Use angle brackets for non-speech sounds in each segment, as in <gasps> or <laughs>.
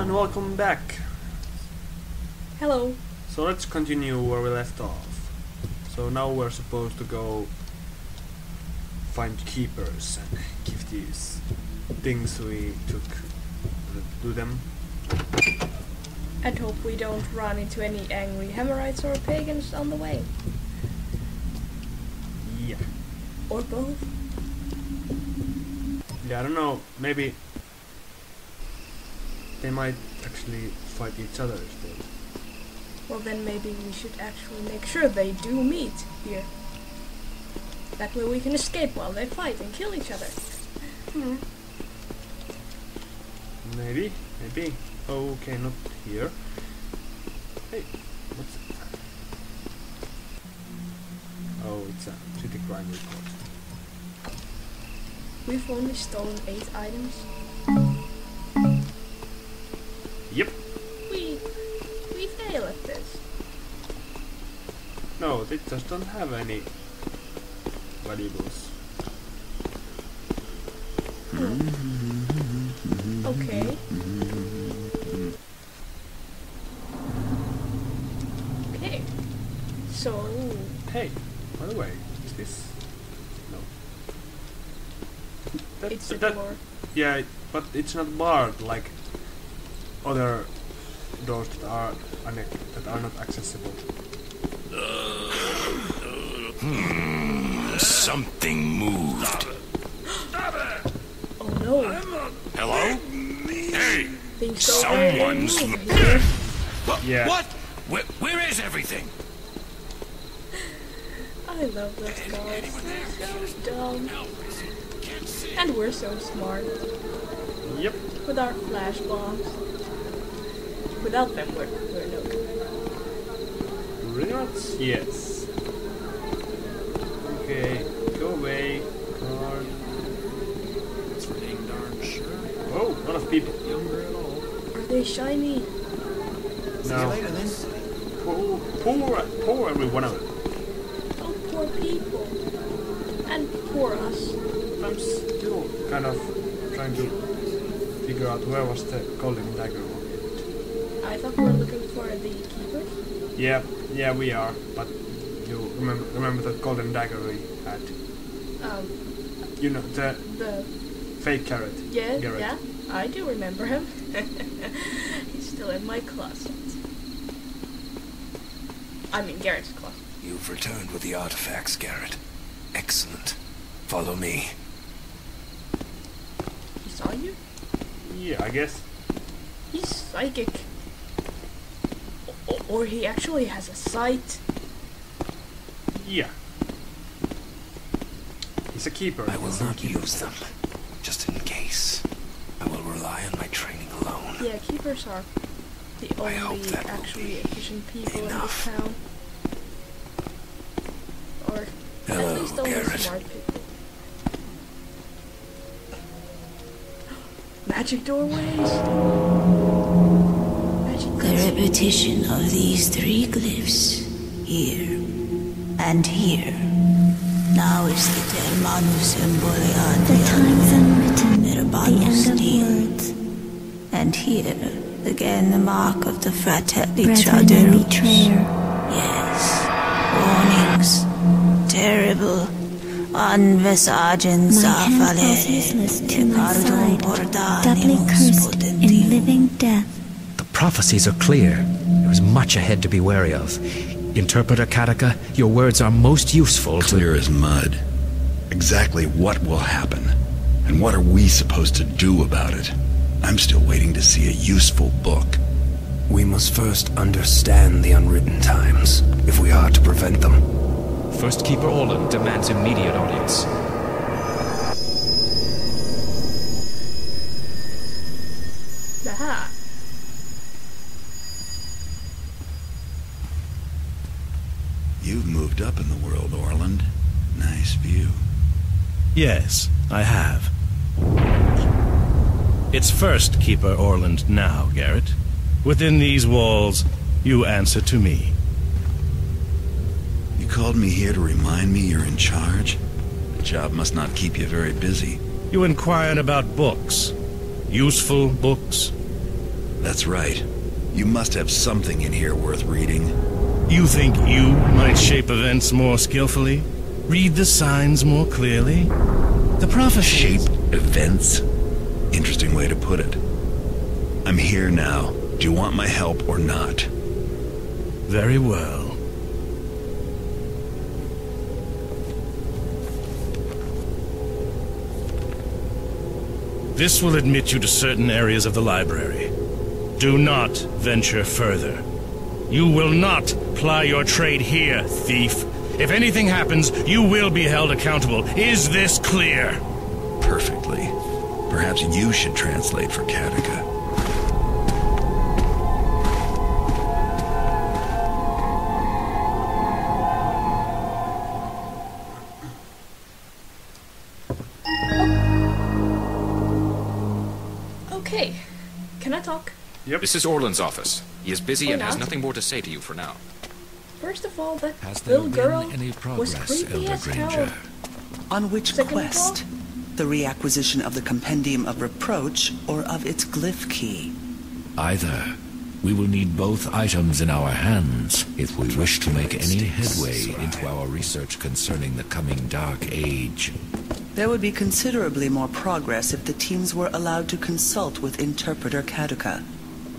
and welcome back. Hello. So let's continue where we left off. So now we're supposed to go find keepers and give these things we took to them. And hope we don't run into any angry Hammerites or pagans on the way. Yeah. Or both. Yeah, I don't know, maybe they might actually fight each other instead. Well then maybe we should actually make sure they do meet here. That way we can escape while they fight and kill each other. Hmm. Maybe, maybe. Okay, not here. Hey, what's it? Oh, it's a city crime report. We've only stolen eight items. No, they just don't have any valuables. Okay. Okay. So Hey, by the way, is this? No. That, it's a that, door. Yeah, it- but it's not barred like other doors that are that are not accessible. Hmm, something moved. Stop it! Oh no. Hello? Hey! Things go Someone's here. What? Yeah. What? Where, where is everything? I love those guys. They're so dumb. And we're so smart. Yep. With our flash bombs. Without them, we're, we're no good. Pretty yes. Okay, go away, card. That's for dang darn sure. Oh, a lot of people. Younger at all. Are they shiny? See you No. later then. Poor, poor, poor every one of them. Oh, poor people. And poor us. I'm still kind of trying to figure out where was the golden dagger located. I thought we were looking for the keeper. Yeah, yeah, we are. But you remember remember that golden dagger we had? Um, You know the the fake carrot. yeah, Garrett. yeah, I do remember him. <laughs> He's still in my closet. I mean Garrett's closet. You've returned with the artifacts, Garrett. Excellent. Follow me. He saw you. Yeah, I guess. He's psychic. O- or he actually has a sight. Yeah. He's a keeper. I will not use them. Just in case. I will rely on my training alone. Yeah, keepers are the I only actually be efficient people enough. in this town. Or Hello, at least only Garrett. smart people. <gasps> Magic doorways? Magic The repetition of these three glyphs, here and here. Now is the Termanus Embolian. The time's unwritten, the end of Deo. words. And here, again the mark of the Fratelli Brethren and Traderus. betrayer. Yes. Warnings. Terrible. Unvesagen My hand falls useless to my side, doubly cursed in living death. The prophecies are clear. There is much ahead to be wary of. Interpreter Caduca, your words are most useful to... Clear as mud. Exactly what will happen, and what are we supposed to do about it? I'm still waiting to see a useful book. We must first understand the unwritten times, if we are to prevent them. First Keeper Orland demands immediate audience. Aha. You've moved up in the world, Orland. Nice view. Yes, I have. It's first Keeper Orland now, Garrett. Within these walls, you answer to me. You called me here to remind me you're in charge? The job must not keep you very busy. You inquired about books. Useful books. That's right. You must have something in here worth reading. You think you might shape events more skillfully? Read the signs more clearly? The prophecies... Shape events? Interesting way to put it. I'm here now. Do you want my help or not? Very well. This will admit you to certain areas of the library. Do not venture further. You will not ply your trade here, thief. If anything happens, you will be held accountable. Is this clear? Perfectly. Perhaps you should translate for Caduca. Okay. Can I talk? Yep. This is Orland's office. He is busy Or and has nothing more to say to you for now. First of all, that Has little girl any was progress, creepy Elder as hell. On which Second quest? The reacquisition of the Compendium of Reproach or of its glyph key? Either. We will need both items in our hands if we wish to make any headway into our research concerning the coming Dark Age. There would be considerably more progress if the teams were allowed to consult with Interpreter Caduca.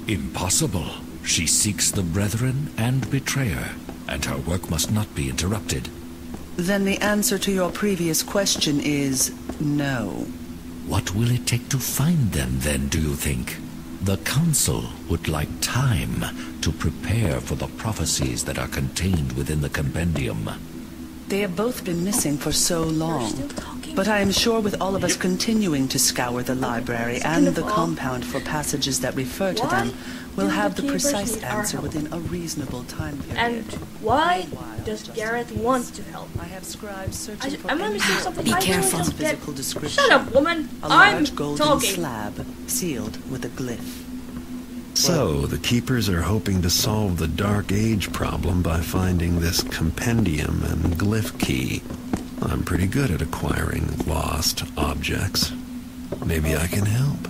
Impossible. She seeks the Brethren and Betrayer, and her work must not be interrupted. Then the answer to your previous question is no. What will it take to find them, then, do you think? The Council would like time to prepare for the prophecies that are contained within the compendium. They have both been missing for so long. Still talking. But I am sure with all of us continuing to scour the library and the compound for passages that refer to them, we'll have the the precise answer within a reasonable time period. And why does just Garrett in case, want to help? I have scribes searching for I'm any understanding something. help I really with physical description. Shut up, woman. A I'm large golden slab sealed with a glyph. So, the Keepers are hoping to solve the Dark Age problem by finding this compendium and glyph key. I'm pretty good at acquiring lost objects. Maybe I can help.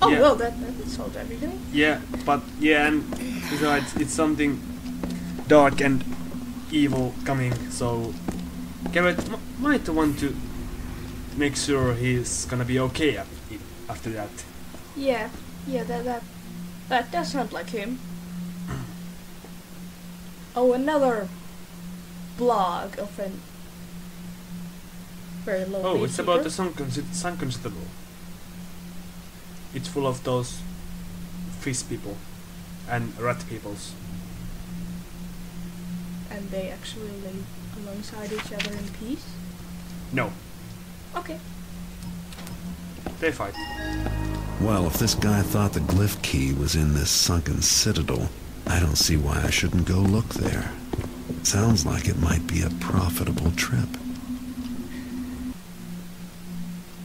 Oh Yeah. well, that that solved everything. Yeah, but yeah, and besides, it's something dark and evil coming, so Garrett m- might want to make sure he's gonna be okay af- after that. Yeah, yeah, that that that does sound like him. Oh, another blog of an very low. Oh, it's about the beekeeper. sunken, sunken stable. It's full of those fish people and rat peoples. and they actually live alongside each other in peace. No, Okay. they fight. Well, if this guy thought the glyph key was in this sunken citadel, I don't see why I shouldn't go look there. Sounds like it might be a profitable trip.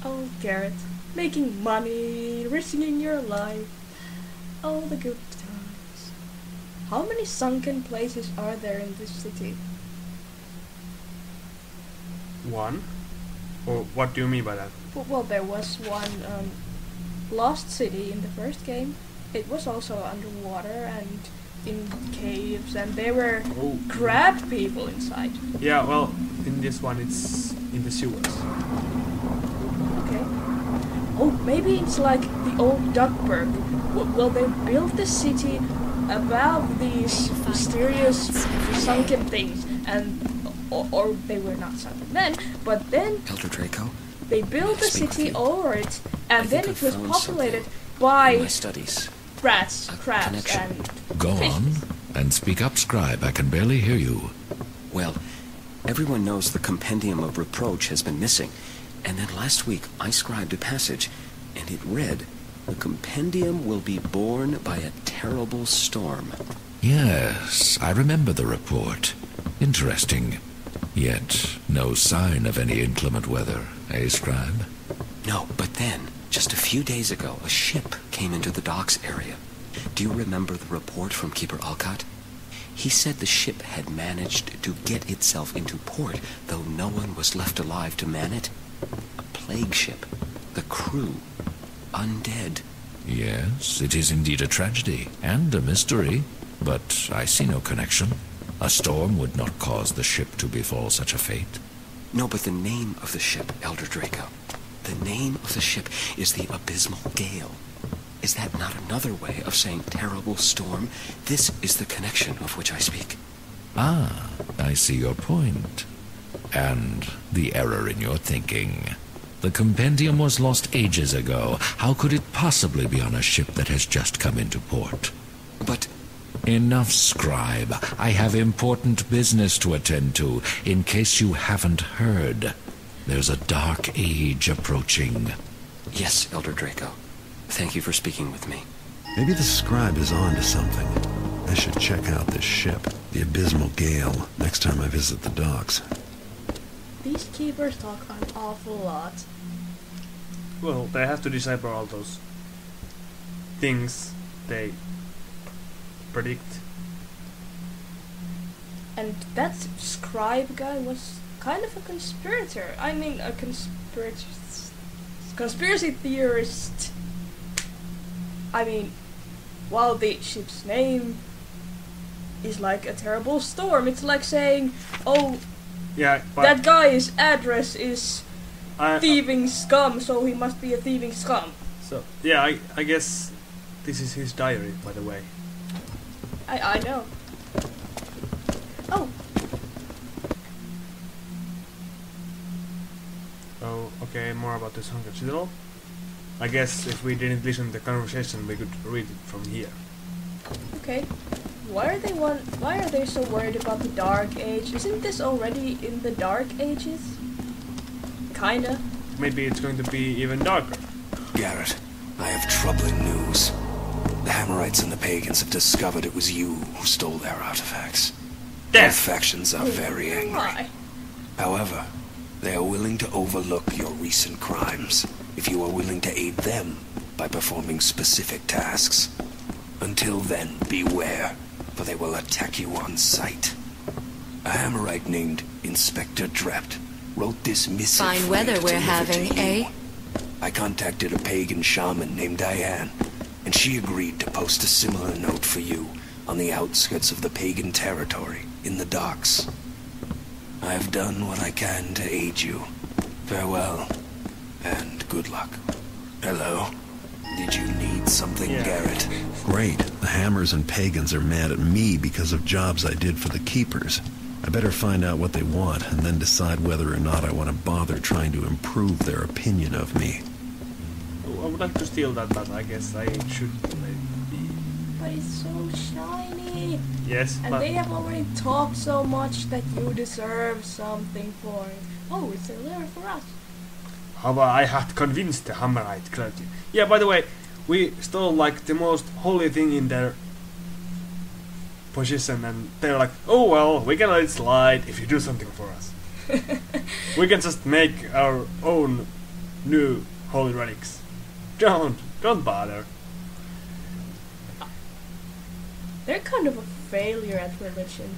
Oh, Garrett, making money, risking your life, all the good times. How many sunken places are there in this city? One? Or what do you mean by that? Well, well there was one um, lost city in the first game. It was also underwater and in caves, and there were Oh. crab people inside. Yeah, well, in this one it's in the sewers. Okay. Oh, maybe it's like the old Duckburg. Well, they built the city above these mysterious sunken things, and or, or they were not sunken then, but then Elder Draco, they built the city over it, and I then it was populated by my studies. Rats, A crabs, connection. and Go fishes. on, and speak up, Scribe. I can barely hear you. Well, everyone knows the Compendium of Reproach has been missing. And then last week, I scribed a passage, and it read, The Compendium will be borne by a terrible storm. Yes, I remember the report. Interesting. Yet, no sign of any inclement weather, eh, Scribe? No, but then, just a few days ago, a ship came into the docks area. Do you remember the report from Keeper Alcott? He said the ship had managed to get itself into port, though no one was left alive to man it. A plague ship. The crew, undead. Yes, it is indeed a tragedy and a mystery, but I see no connection. A storm would not cause the ship to befall such a fate. No, but the name of the ship, Elder Draco. The name of the ship is the Abysmal Gale. Is that not another way of saying terrible storm? This is the connection of which I speak. Ah, I see your point. And the error in your thinking. The compendium was lost ages ago. How could it possibly be on a ship that has just come into port? But Enough, scribe. I have important business to attend to, in case you haven't heard. There's a dark age approaching. yes, Elder Draco. Thank you for speaking with me. Maybe the scribe is on to something. I should check out this ship, the Abysmal Gale, next time I visit the docks. These keepers talk an awful lot. Well, they have to decipher all those things they predict. And that scribe guy was kind of a conspirator. I mean, a conspiracy conspiracy theorist. I mean, while the ship's name is like a terrible storm, it's like saying, "Oh, Yeah, but that guy's address is I, thieving scum, so he must be a thieving scum." so yeah, I I guess this is his diary, by the way. I I know. Oh, okay, more about this Hunger Citadel. I guess if we didn't listen to the conversation, we could read it from here. okay. Why are they want? Why are they so worried about the Dark Age? Isn't this already in the Dark Ages? Kinda. Maybe it's going to be even darker. Garrett, I have troubling news. The Hammerites and the Pagans have discovered it was you who stole their artifacts. Both factions are oh, very angry. Why? However, they are willing to overlook your recent crimes if you are willing to aid them by performing specific tasks. Until then, beware, for they will attack you on sight. A Hammerite named Inspector Drept wrote this missive Fine weather we're having, eh? I contacted a pagan shaman named Diane, and she agreed to post a similar note for you on the outskirts of the pagan territory in the docks. I have done what I can to aid you. Farewell, and good luck. Hello? Did you need something, Yeah. Garrett? Great. The Hammers and Pagans are mad at me because of jobs I did for the Keepers. I better find out what they want and then decide whether or not I want to bother trying to improve their opinion of me. I would like to steal that, but I guess I should maybe. But it's so Yes, And they have already talked so much that you deserve something for it. Oh, it's a letter for us. how I had convinced the Hammerite clergy. Yeah, by the way, we stole like the most holy thing in their position, and they're like, oh well, we can let it slide if you do something for us. <laughs> we can just make our own new holy relics. Don't, don't bother. They're kind of a failure at religion.